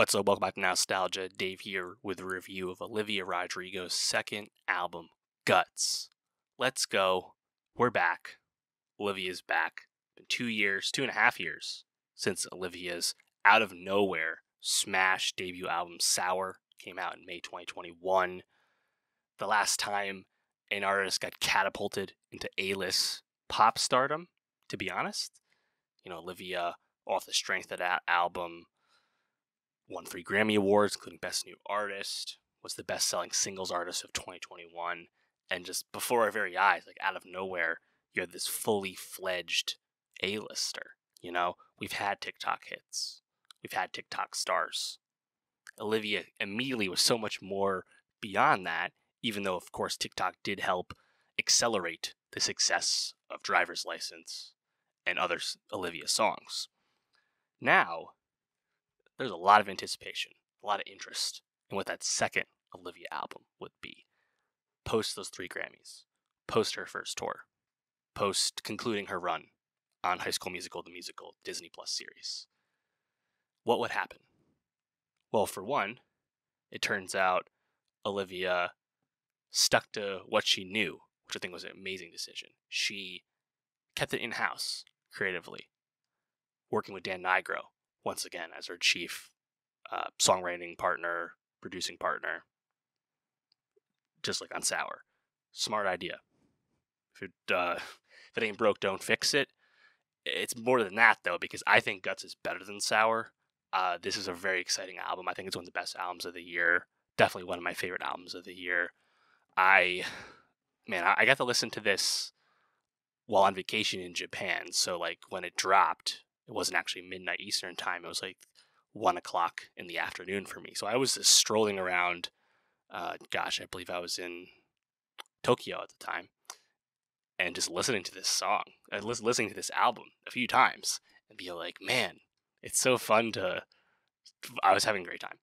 What's up? Welcome back to Nowstalgia. Dave here with a review of Olivia Rodrigo's second album, Guts. Let's go. We're back. Olivia's back. Been two years, two and a half years since Olivia's out of nowhere smash debut album, Sour, came out in May 2021. The last time an artist got catapulted into A-list pop stardom, to be honest. You know, Olivia, off the strength of that album, won three Grammy Awards, including Best New Artist, was the best selling singles artist of 2021. And just before our very eyes, like out of nowhere, you had this fully fledged A lister. You know, we've had TikTok hits, we've had TikTok stars. Olivia immediately was so much more beyond that, even though, of course, TikTok did help accelerate the success of Driver's License and other Olivia songs. Now, there's a lot of anticipation, a lot of interest in what that second Olivia album would be. Post those three Grammys, post her first tour, post concluding her run on High School Musical, the musical Disney Plus series. What would happen? Well, for one, it turns out Olivia stuck to what she knew, which I think was an amazing decision. She kept it in house creatively, working with Dan Nigro, once again as her chief uh, songwriting partner, producing partner, just like on Sour. Smart idea. If it, uh, if it ain't broke, don't fix it. It's more than that though, because I think Guts is better than Sour. Uh, this is a very exciting album. I think it's one of the best albums of the year. Definitely one of my favorite albums of the year. I, man, I got to listen to this while on vacation in Japan. So like when it dropped, it wasn't actually midnight Eastern time. It was like one o'clock in the afternoon for me. So I was just strolling around. Uh, gosh, I believe I was in Tokyo at the time, and just listening to this song, I was listening to this album a few times, and be like, man, it's so fun to. I was having a great time,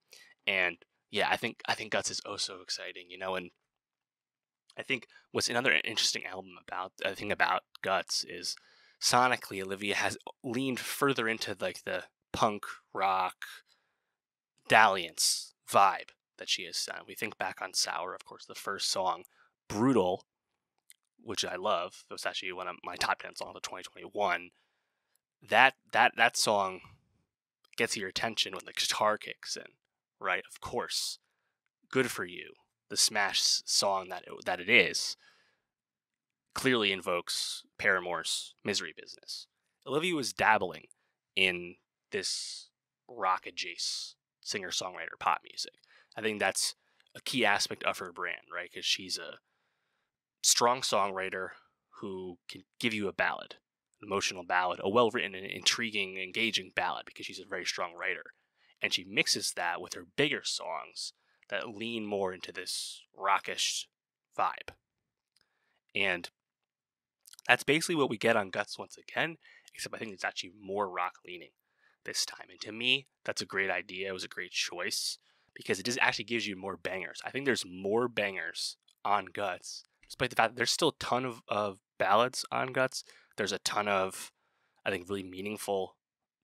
and yeah, I think I think Guts is oh so exciting, you know, and I think what's another interesting album about I think about Guts is sonically Olivia has leaned further into like the punk rock dalliance vibe that she has done. Uh, we think back on Sour, of course, the first song, Brutal, which I love. It was actually one of my top ten songs of 2021. That that that song gets your attention when the guitar kicks in, right? Of course, good for you. The smash song that it, that it is clearly invokes Paramore's Misery Business. Olivia was dabbling in this rock adjacent singer songwriter pop music. I think that's a key aspect of her brand, right? Because she's a strong songwriter who can give you a ballad, an emotional ballad, a well written and intriguing, engaging ballad, because she's a very strong writer. And she mixes that with her bigger songs that lean more into this rockish vibe. And that's basically what we get on Guts once again, except I think it's actually more rock leaning this time. And to me, that's a great idea. It was a great choice because it just actually gives you more bangers. I think there's more bangers on Guts, despite the fact that there's still a ton of, of ballads on Guts. There's a ton of, I think, really meaningful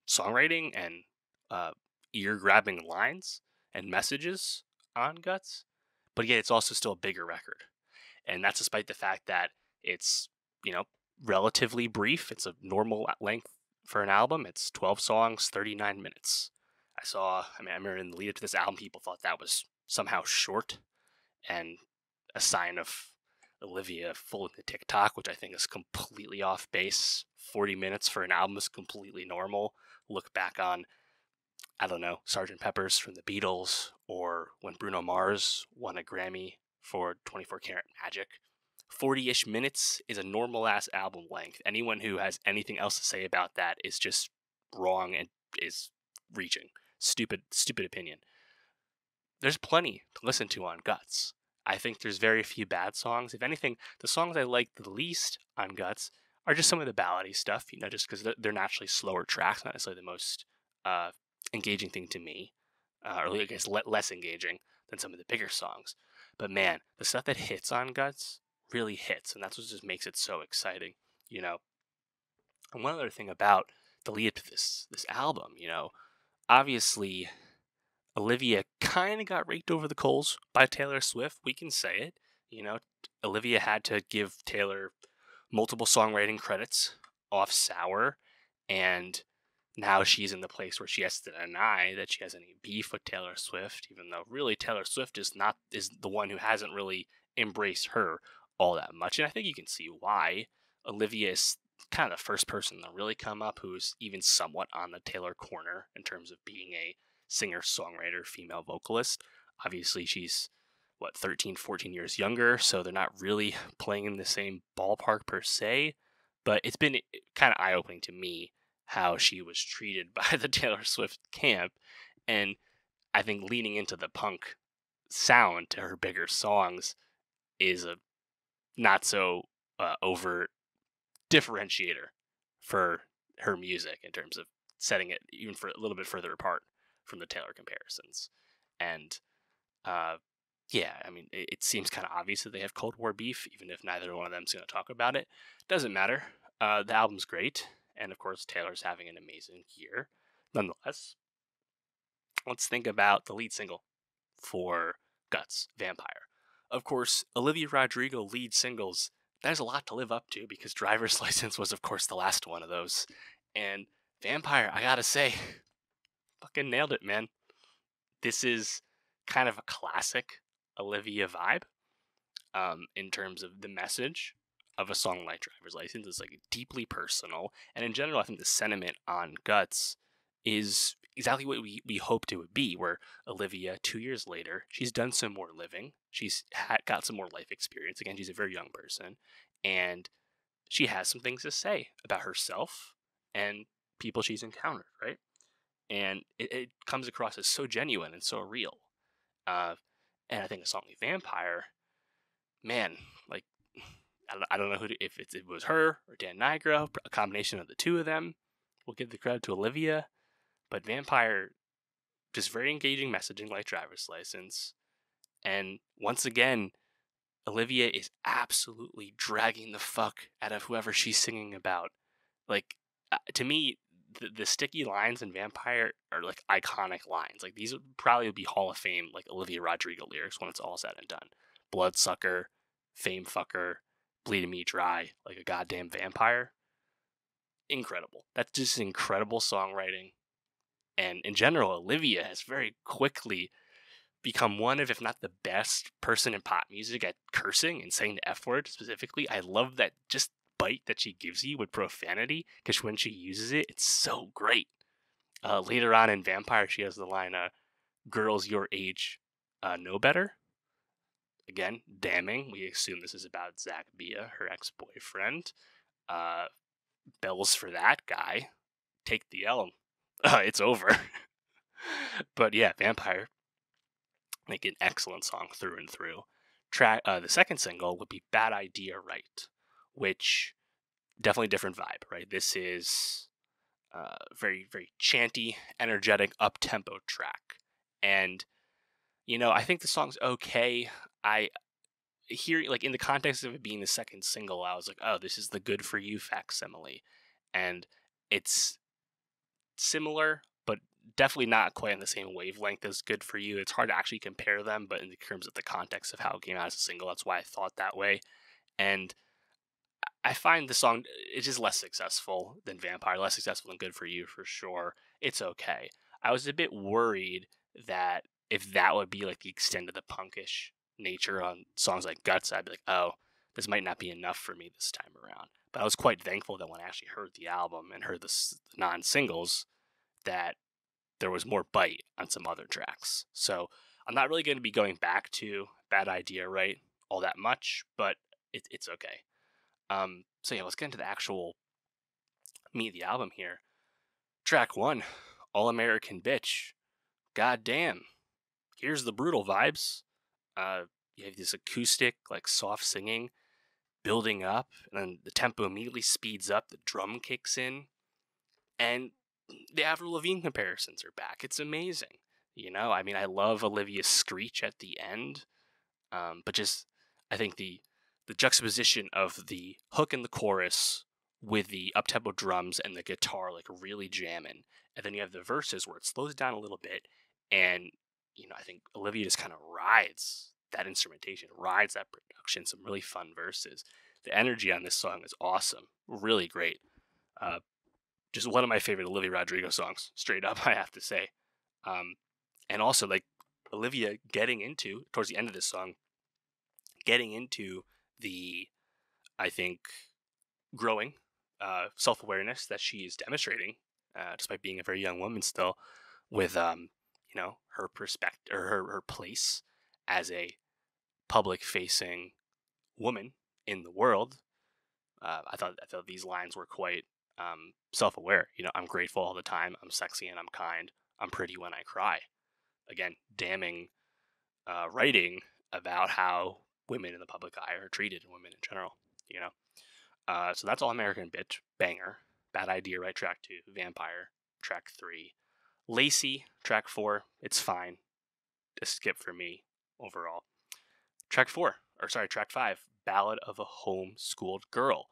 songwriting and uh, ear grabbing lines and messages on Guts. But yet, it's also still a bigger record. And that's despite the fact that it's you know, relatively brief. It's a normal length for an album. It's 12 songs, 39 minutes. I saw, I mean, I remember in the lead up to this album, people thought that was somehow short and a sign of Olivia full the TikTok, which I think is completely off base. 40 minutes for an album is completely normal. Look back on, I don't know, Sgt. Pepper's from the Beatles or when Bruno Mars won a Grammy for 24 Karat Magic. 40 ish minutes is a normal ass album length. Anyone who has anything else to say about that is just wrong and is reaching. Stupid, stupid opinion. There's plenty to listen to on Guts. I think there's very few bad songs. If anything, the songs I like the least on Guts are just some of the ballady stuff, you know, just because they're naturally slower tracks, not necessarily the most uh, engaging thing to me, uh, or I guess less engaging than some of the bigger songs. But man, the stuff that hits on Guts really hits, and that's what just makes it so exciting, you know. And one other thing about the lead to this this album, you know, obviously, Olivia kind of got raked over the coals by Taylor Swift. We can say it. You know, Olivia had to give Taylor multiple songwriting credits off Sour, and now she's in the place where she has to deny that she has any beef with Taylor Swift, even though really Taylor Swift is not is the one who hasn't really embraced her all that much. And I think you can see why. Olivia is kind of the first person to really come up who's even somewhat on the Taylor corner in terms of being a singer songwriter, female vocalist. Obviously, she's what 13, 14 years younger, so they're not really playing in the same ballpark per se. But it's been eh, kind of eye opening to me how she was treated by the Taylor Swift camp. And I think leaning into the punk sound to her bigger songs is a not so uh, overt differentiator for her music in terms of setting it even for a little bit further apart from the Taylor comparisons. And uh, yeah, I mean, it, it seems kind of obvious that they have Cold War beef, even if neither one of them is going to talk about it. Doesn't matter. Uh, the album's great, and of course, Taylor's having an amazing year. Nonetheless, let's think about the lead single for Guts, Vampire. Of course, Olivia Rodrigo lead singles, there's a lot to live up to because Driver's License was, of course, the last one of those. And Vampire, I gotta say, fucking nailed it, man. This is kind of a classic Olivia vibe um, in terms of the message of a song like Driver's License. It's like deeply personal. And in general, I think the sentiment on Guts is exactly what we, we hoped it would be, where Olivia, two years later, she's done some more living. She's had, got some more life experience. Again, she's a very young person. And she has some things to say about herself and people she's encountered, right? And it, it comes across as so genuine and so real. Uh, and I think a song like Vampire, man, like, I don't, know who to, if it, it was her or Dan Nigro, a combination of the two of them. We'll give the credit to Olivia. But Vampire, just very engaging messaging like Driver's License. And once again, Olivia is absolutely dragging the fuck out of whoever she's singing about. Like, uh, to me, the, the sticky lines in Vampire are like iconic lines. Like, these would probably be Hall of Fame, like Olivia Rodrigo lyrics when it's all said and done. Bloodsucker, Fame Fucker, Bleeding Me Dry, like a goddamn vampire. Incredible. That's just incredible songwriting and in general, Olivia has very quickly become one of, if not the best person in pop music at cursing and saying the F word specifically. I love that just bite that she gives you with profanity because when she uses it, it's so great. Uh, later on in Vampire, she has the line, uh, girls your age uh, know better. Again, damning. We assume this is about Zack Bia, her ex boyfriend. Uh, bells for that guy. Take the L uh, it's over. but yeah, Vampire, like an excellent song through and through. Track uh, the second single would be Bad Idea Right, which definitely different vibe, right? This is uh, very very chanty, energetic, up tempo track, and you know I think the song's okay. I hear like in the context of it being the second single, I was like, oh, this is the good for you facsimile, and it's similar, but definitely not quite on the same wavelength as Good for You. It's hard to actually compare them, but in terms of the context of how it came out as a single, that's why I thought that way. And I find the song it's just less successful than Vampire, less successful than Good for You for sure. It's okay. I was a bit worried that if that would be like the extent of the punkish nature on songs like Guts, I'd be like, oh, this might not be enough for me this time around. But I was quite thankful that when I actually heard the album and heard the non singles, that there was more bite on some other tracks. So I'm not really going to be going back to Bad Idea, right? All that much, but it, it's okay. Um, so yeah, let's get into the actual meat of the album here. Track one, All American Bitch. God damn. Here's the brutal vibes. Uh, you have this acoustic, like soft singing building up, and then the tempo immediately speeds up, the drum kicks in, and the Avril Lavigne comparisons are back. It's amazing. You know, I mean, I love Olivia's screech at the end, um, but just I think the the juxtaposition of the hook and the chorus with the uptempo drums and the guitar like really jamming, and then you have the verses where it slows down a little bit and you know, I think Olivia just kind of rides that instrumentation, rides that production, some really fun verses. The energy on this song is awesome, really great. Uh, just one of my favorite Olivia Rodrigo songs, straight up, I have to say. Um, and also, like Olivia getting into towards the end of this song, getting into the, I think, growing uh, self awareness that she is demonstrating, uh, despite being a very young woman still, with um, you know her perspective or her her place as a public facing woman in the world. Uh, I thought I thought these lines were quite um, self aware. You know, I'm grateful all the time. I'm sexy and I'm kind. I'm pretty when I cry. Again, damning uh, writing about how women in the public eye are treated and women in general. You know, uh, so that's all American bitch banger. Bad idea, right? Track two. Vampire, track three. Lacy, track four. It's fine. A skip for me overall. Track four, or sorry, track five. Ballad of a Homeschooled Girl.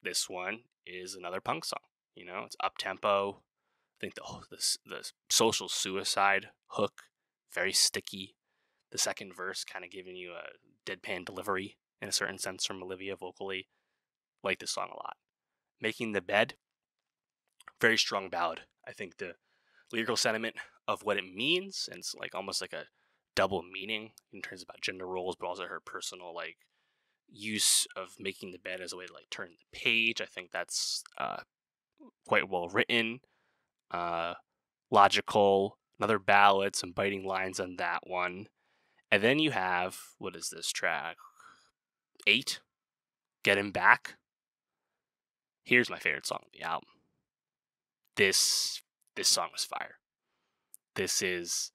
This one is another punk song. You know, it's up tempo. I think the, the the social suicide hook very sticky. The second verse kind of giving you a deadpan delivery in a certain sense from Olivia vocally. Like this song a lot. Making the bed, very strong ballad. I think the lyrical sentiment of what it means, and it's like almost like a double meaning in terms about gender roles, but also her personal like use of making the bed as a way to like turn the page. I think that's uh, quite well written, uh, logical. Another ballad, some biting lines on that one, and then you have what is this track? Eight. Get him back. Here's my favorite song of the album. This this song was fire. This is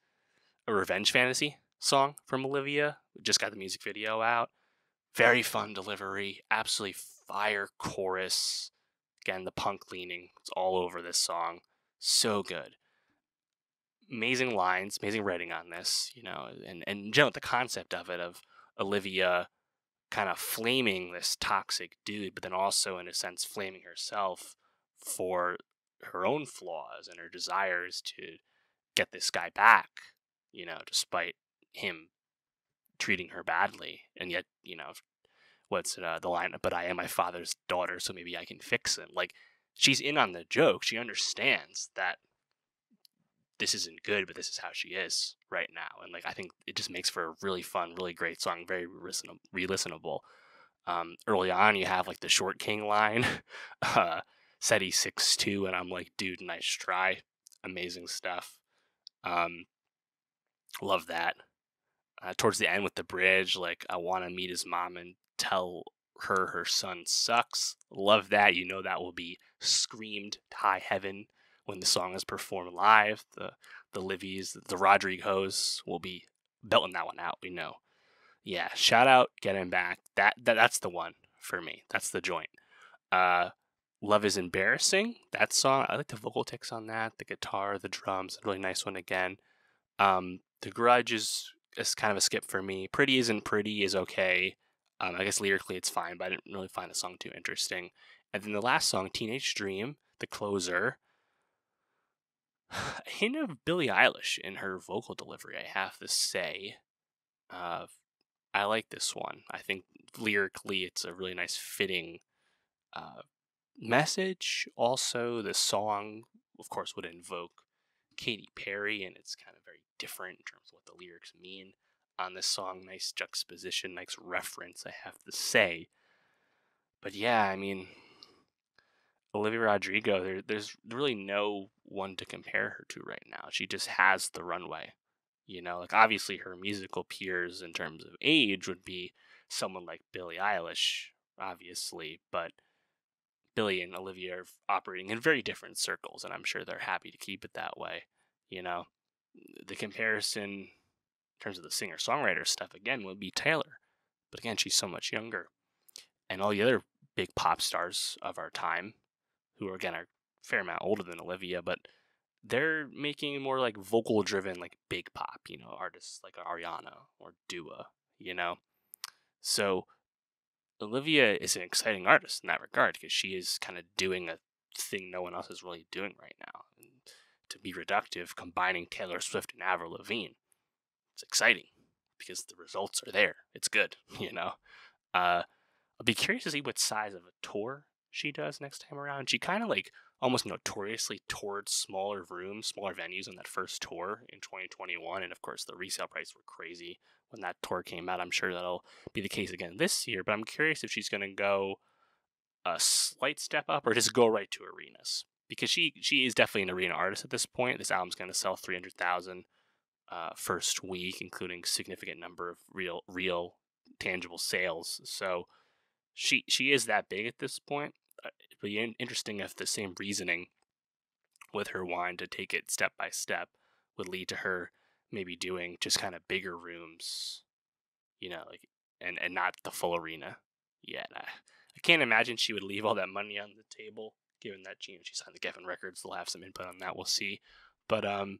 a revenge fantasy song from Olivia. We just got the music video out. Very fun delivery, absolutely fire chorus. Again, the punk leaning, it's all over this song. So good. Amazing lines, amazing writing on this, you know, and, and in general, the concept of it, of Olivia kind of flaming this toxic dude, but then also, in a sense, flaming herself for her own flaws and her desires to get this guy back, you know, despite him treating her badly. And yet, you know, what's uh, the line? But I am my father's daughter, so maybe I can fix him. Like, she's in on the joke. She understands that this isn't good, but this is how she is right now. And like, I think it just makes for a really fun, really great song, very re-listenable. Um, early on, you have like the Short King line. uh, he's six two, and I'm like, dude, nice try, amazing stuff. Um, love that. Uh, towards the end with the bridge, like I want to meet his mom and tell her her son sucks. Love that. You know that will be screamed high heaven when the song is performed live. The the Livies, the Rodrighoes will be belting that one out. We know. Yeah, shout out, get him back. That, that that's the one for me. That's the joint. Uh, Love is Embarrassing. That song, I like the vocal ticks on that, the guitar, the drums, a really nice one again. Um, the Grudge is, is kind of a skip for me. Pretty Isn't Pretty is okay. Um, I guess lyrically it's fine, but I didn't really find the song too interesting. And then the last song, Teenage Dream, the closer, a hint of Billie Eilish in her vocal delivery, I have to say. Uh, I like this one. I think lyrically it's a really nice fitting uh, message. Also, the song, of course, would invoke Katy Perry, and it's kind of different in terms of what the lyrics mean on this song. Nice juxtaposition, nice reference, I have to say. But yeah, I mean, Olivia Rodrigo, there, there's really no one to compare her to right now. She just has the runway. You know, like obviously her musical peers in terms of age would be someone like Billie Eilish, obviously, but Billie and Olivia are operating in very different circles, and I'm sure they're happy to keep it that way. You know, the comparison in terms of the singer songwriter stuff again would be Taylor, but again, she's so much younger, and all the other big pop stars of our time, who are again are fair amount older than Olivia, but they're making more like vocal driven, like big pop, you know, artists like Ariana or Dua, you know. So Olivia is an exciting artist in that regard because she is kind of doing a thing no one else is really doing right now. To be reductive, combining Taylor Swift and Avril Lavigne. it's exciting because the results are there. It's good, you know. Uh, I'll be curious to see what size of a tour she does next time around. She kind of like almost notoriously toured smaller rooms, smaller venues on that first tour in 2021. And of course, the resale prices were crazy when that tour came out. I'm sure that'll be the case again this year, but I'm curious if she's going to go a slight step up or just go right to arenas because she she is definitely an arena artist at this point. This album's going to sell 300,000 uh, first week, including significant number of real real tangible sales. So she she is that big at this point. Uh, it'd be interesting if the same reasoning with her wine to take it step by step would lead to her maybe doing just kind of bigger rooms, you know, like and and not the full arena yet. I, I can't imagine she would leave all that money on the table, given that you know she signed the Geffen Records. They'll have some input on that. We'll see, but um,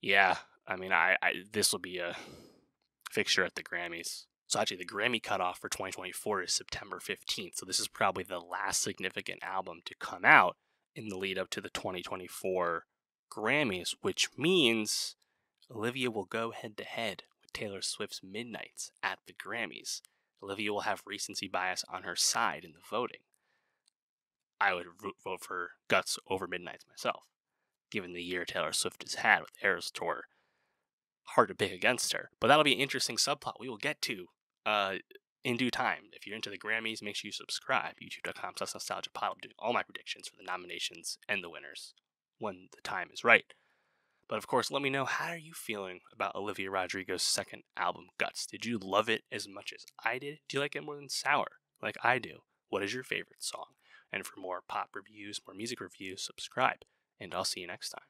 yeah, I mean, I, I this will be a fixture at the Grammys. So actually, the Grammy cutoff for 2024 is September 15th. So this is probably the last significant album to come out in the lead up to the 2024 Grammys, which means Olivia will go head to head with Taylor Swift's Midnights at the Grammys. Olivia will have recency bias on her side in the voting. I would vote for Guts over Midnights myself, given the year Taylor Swift has had with Eras Tour. Hard to pick against her, but that'll be an interesting subplot we will get to uh, in due time. If you're into the Grammys, make sure you subscribe. YouTube.com slash nowstalgia pod. I'm doing all my predictions for the nominations and the winners when the time is right. But of course, let me know how are you feeling about Olivia Rodrigo's second album, Guts? Did you love it as much as I did? Do you like it more than Sour, like I do? What is your favorite song? And for more pop reviews, more music reviews, subscribe, and I'll see you next time.